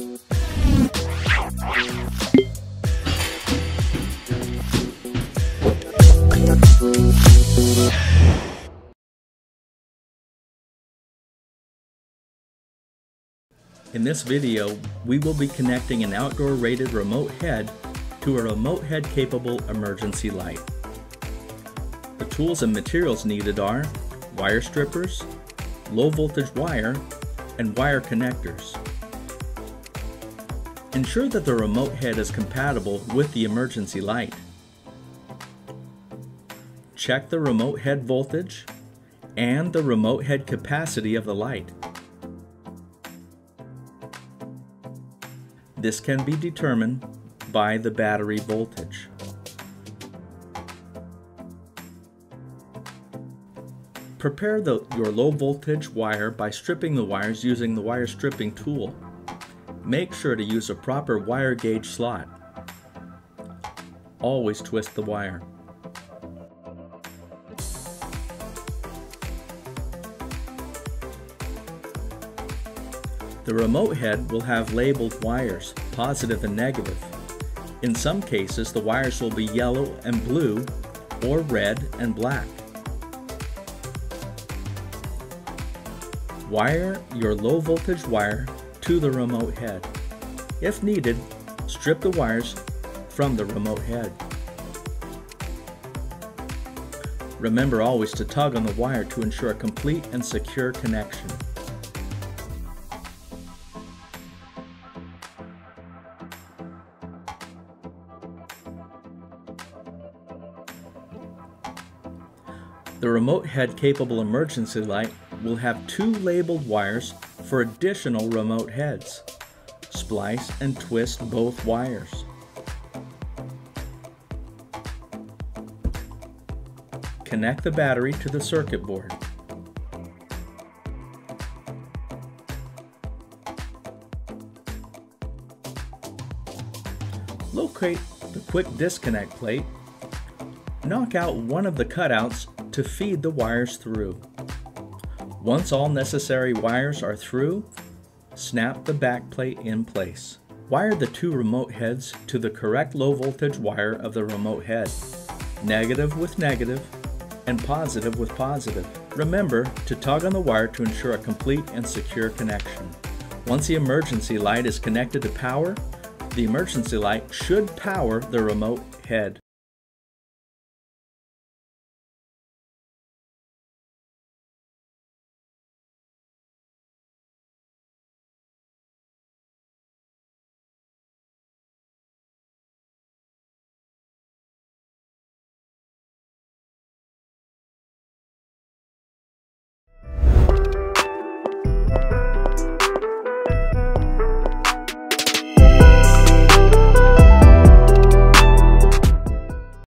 In this video, we will be connecting an outdoor rated remote head to a remote head capable emergency light. The tools and materials needed are wire strippers, low voltage wire, and wire connectors. Ensure that the remote head is compatible with the emergency light. Check the remote head voltage and the remote head capacity of the light. This can be determined by the battery voltage. Prepare the, your low voltage wire by stripping the wires using the wire stripping tool. Make sure to use a proper wire gauge slot. Always twist the wire. The remote head will have labeled wires, positive and negative. In some cases, the wires will be yellow and blue or red and black. Wire your low voltage wire to the remote head. If needed, strip the wires from the remote head. Remember always to tug on the wire to ensure a complete and secure connection. The remote head capable emergency light will have two labeled wires for additional remote heads. Splice and twist both wires. Connect the battery to the circuit board. Locate the quick disconnect plate. Knock out one of the cutouts to feed the wires through. Once all necessary wires are through, snap the backplate in place. Wire the two remote heads to the correct low voltage wire of the remote head, negative with negative and positive with positive. Remember to tug on the wire to ensure a complete and secure connection. Once the emergency light is connected to power, the emergency light should power the remote head.